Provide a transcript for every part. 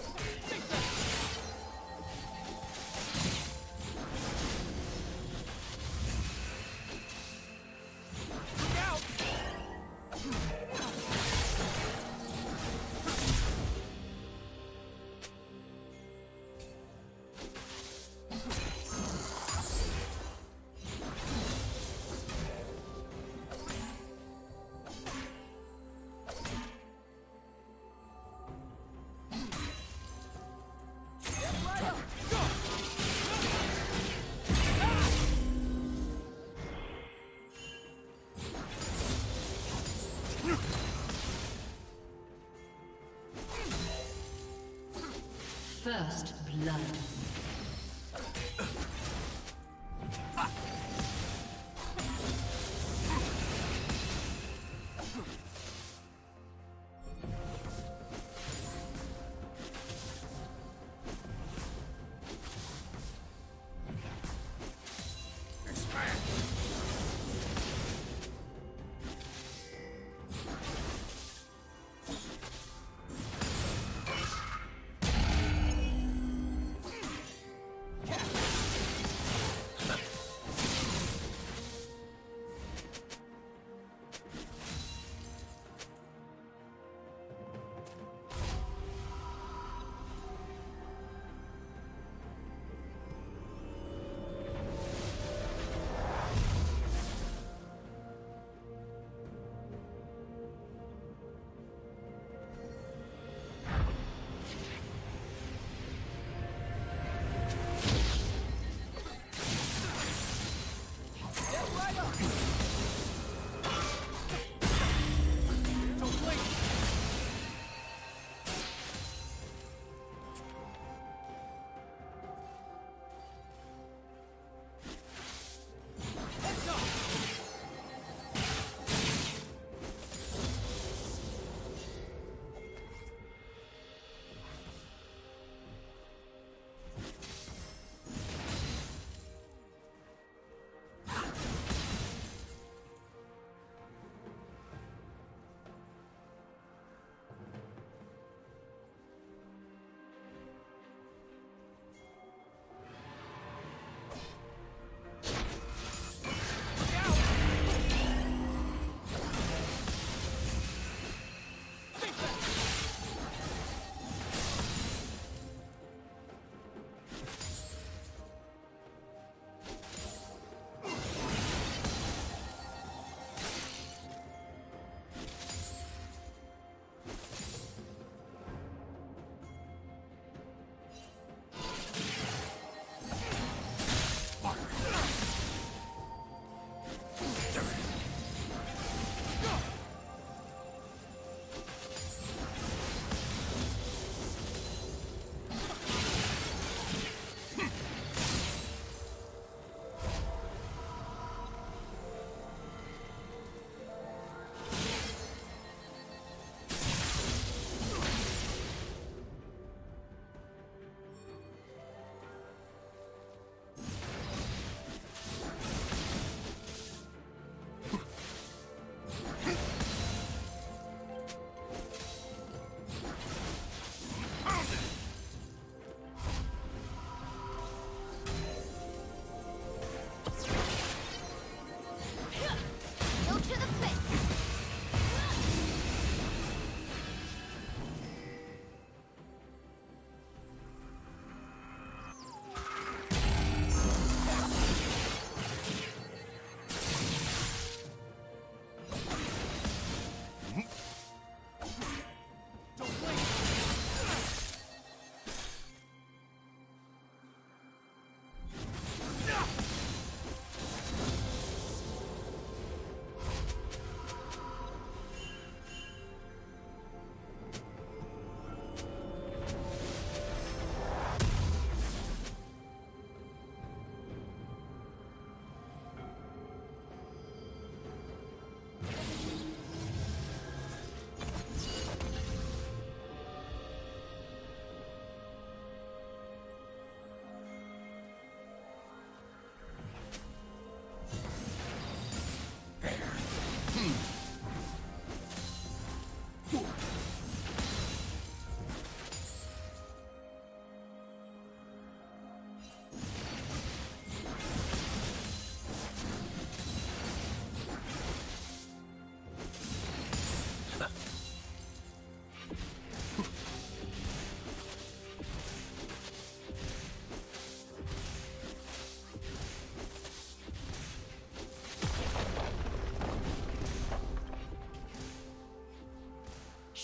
Hey! First blood.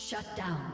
Shut down.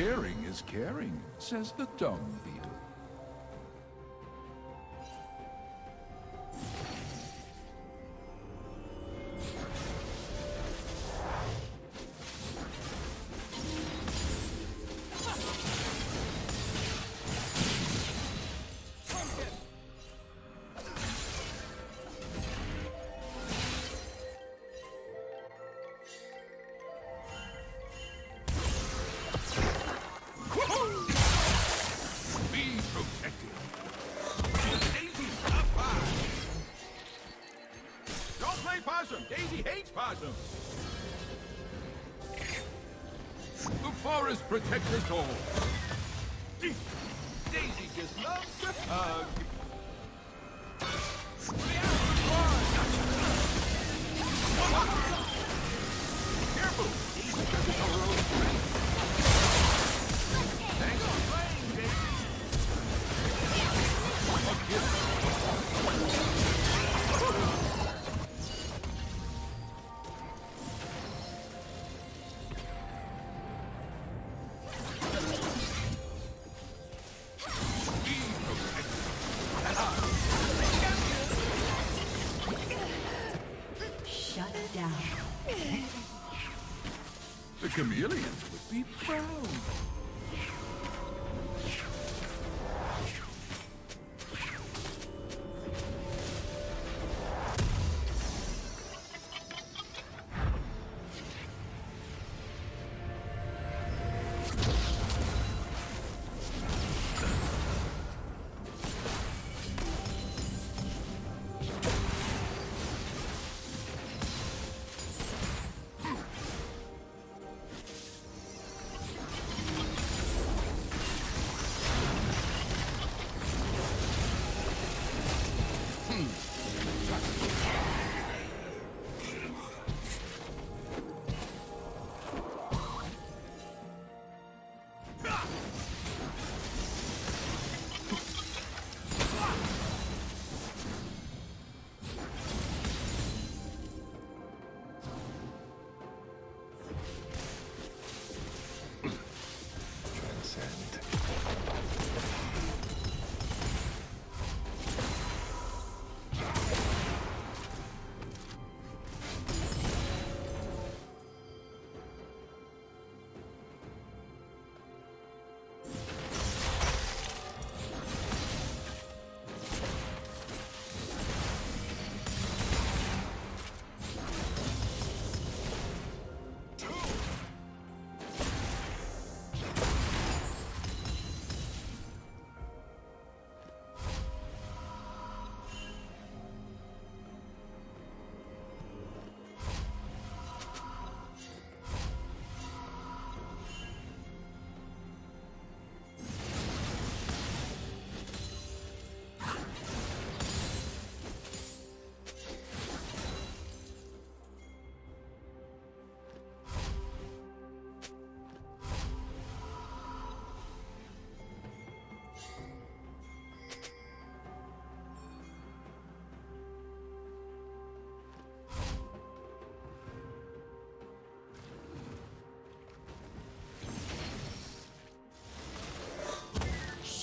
Sharing is caring, says the dung beetle. protect us all. Daisy just loves to hug. chameleons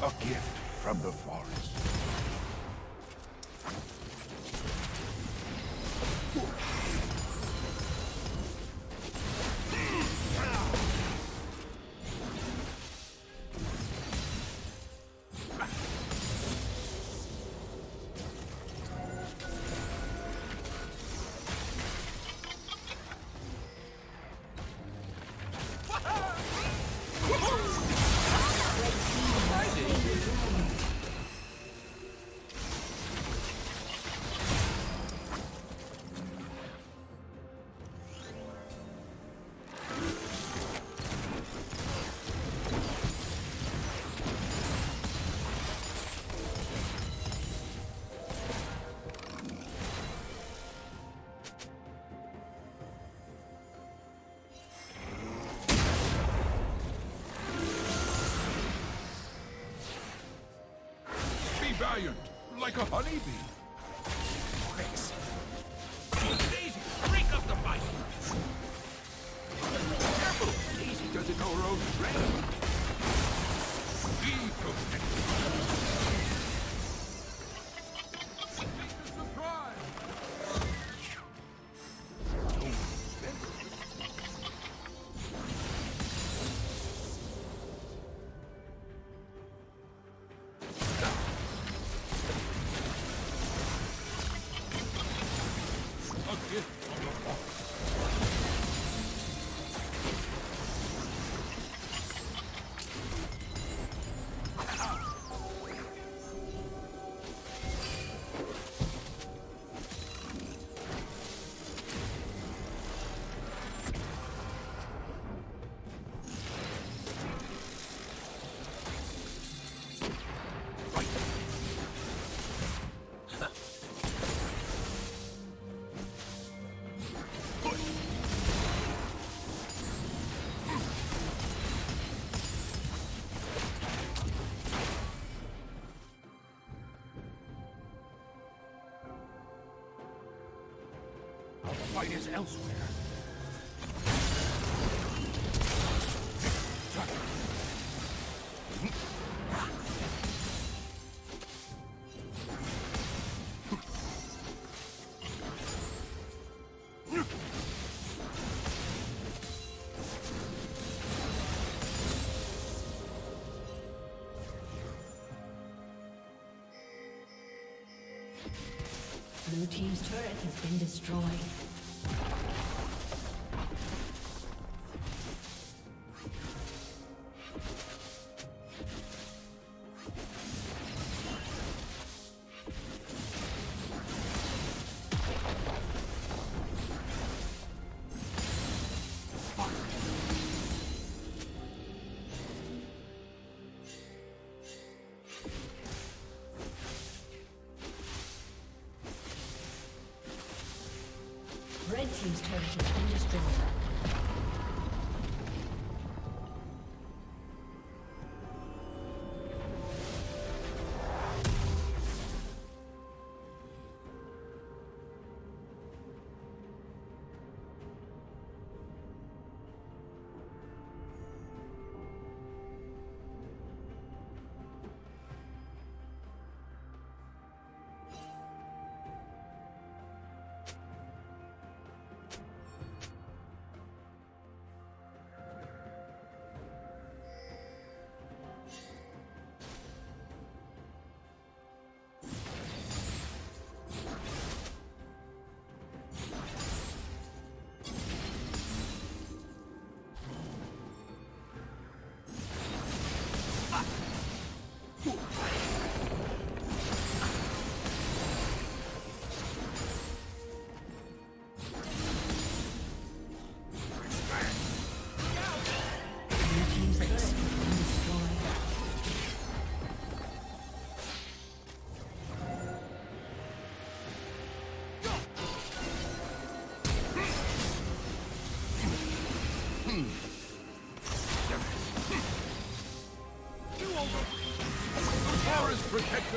a gift from the forest. maybe. fight is elsewhere. Blue Team's turret has been destroyed.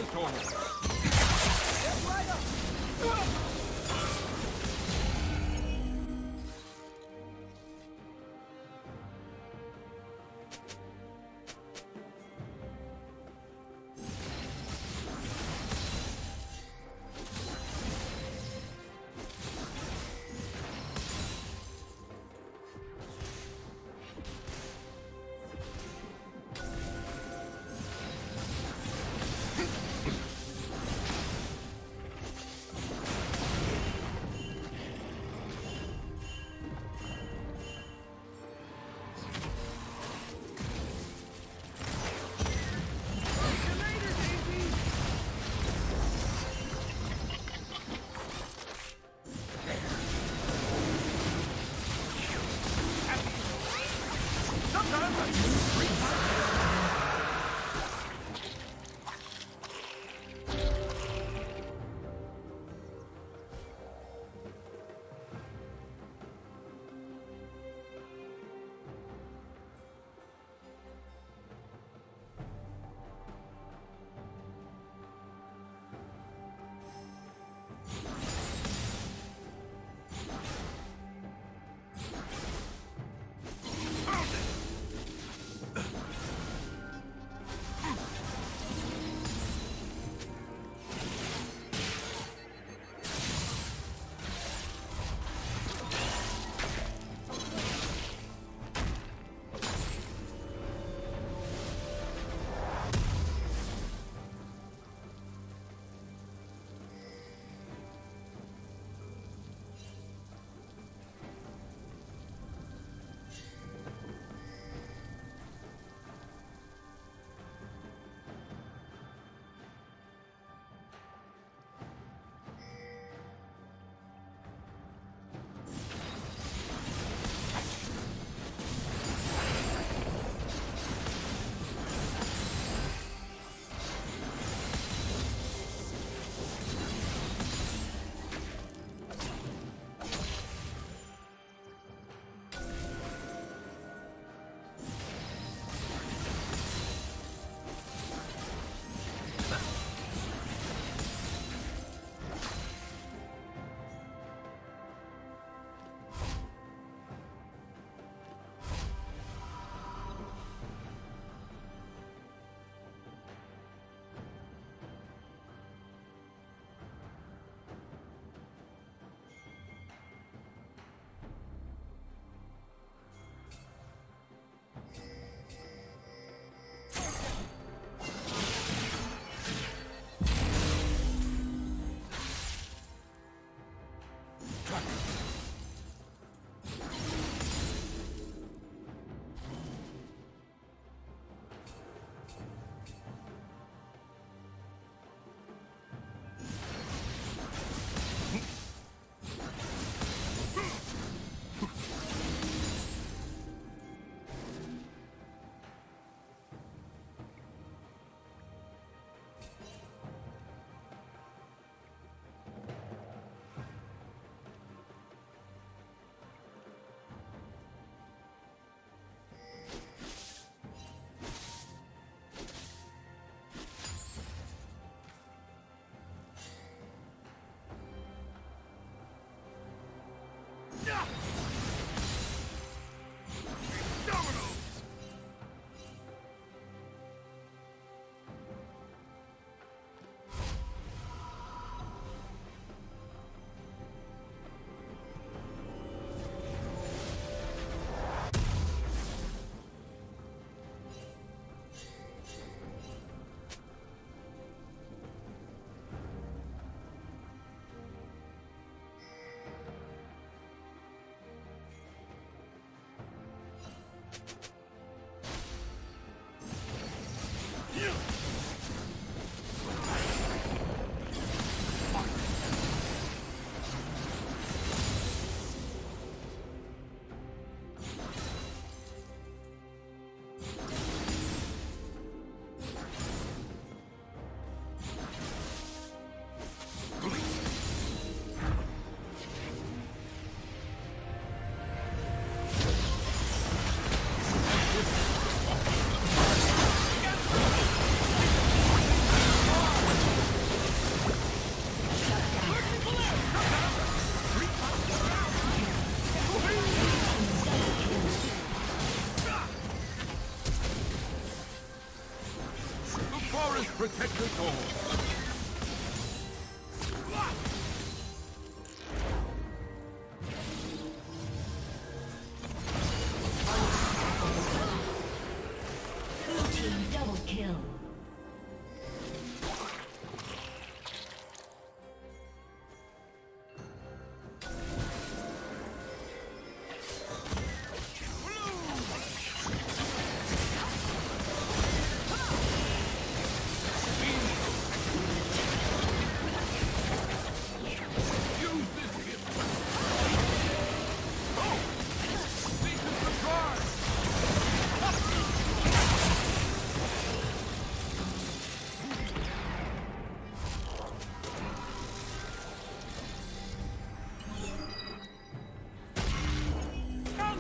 Territorium. protect the all.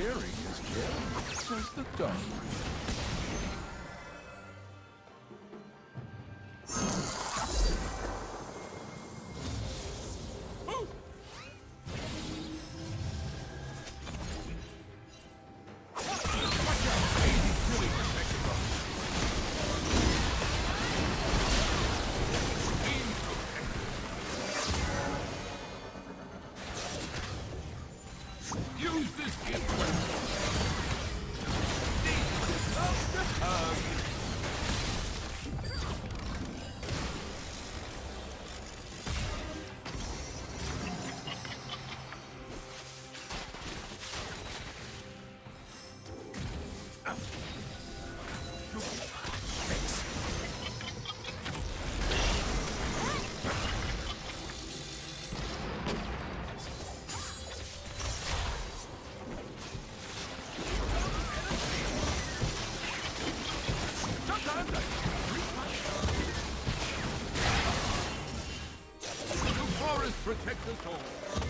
Caring is caring, says the dog. protect us all.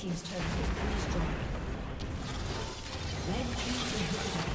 Team's turret has been destroyed. Red team's inhibitor.